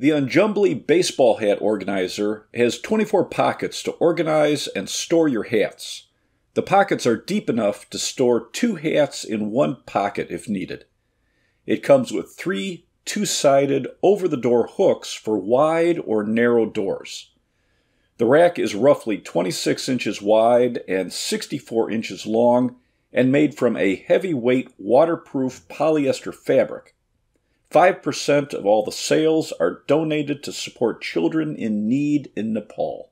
The Unjumbly Baseball Hat Organizer has 24 pockets to organize and store your hats. The pockets are deep enough to store two hats in one pocket if needed. It comes with three two sided over the door hooks for wide or narrow doors. The rack is roughly 26 inches wide and 64 inches long and made from a heavyweight waterproof polyester fabric. 5% of all the sales are donated to support children in need in Nepal.